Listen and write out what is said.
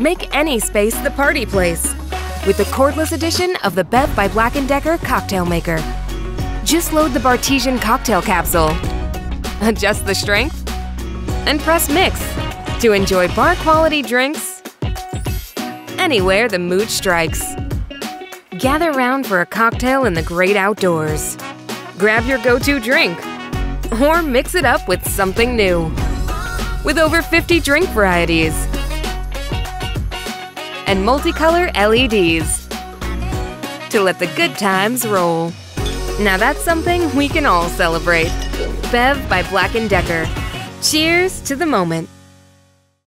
Make any space the party place with the cordless edition of the Bev by Black & Decker cocktail maker. Just load the Bartesian cocktail capsule, adjust the strength, and press mix to enjoy bar quality drinks anywhere the mood strikes. Gather round for a cocktail in the great outdoors. Grab your go-to drink or mix it up with something new. With over 50 drink varieties and multicolor LEDs to let the good times roll. Now that's something we can all celebrate. Bev by Black & Decker. Cheers to the moment.